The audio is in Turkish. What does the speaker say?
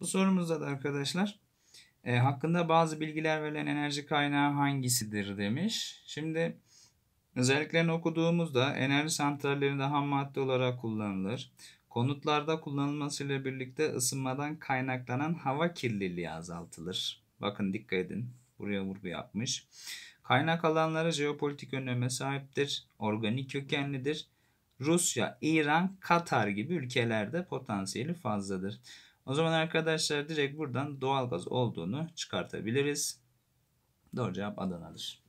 Bu sorumuzda da arkadaşlar e, hakkında bazı bilgiler verilen enerji kaynağı hangisidir demiş. Şimdi özelliklerini okuduğumuzda enerji santrallerinde ham madde olarak kullanılır. Konutlarda kullanılmasıyla birlikte ısınmadan kaynaklanan hava kirliliği azaltılır. Bakın dikkat edin. Buraya vurgu yapmış. Kaynak alanları jeopolitik öneme sahiptir. Organik kökenlidir. Rusya, İran, Katar gibi ülkelerde potansiyeli fazladır. O zaman arkadaşlar direkt buradan doğalgaz olduğunu çıkartabiliriz. Doğru cevap Adana'dır.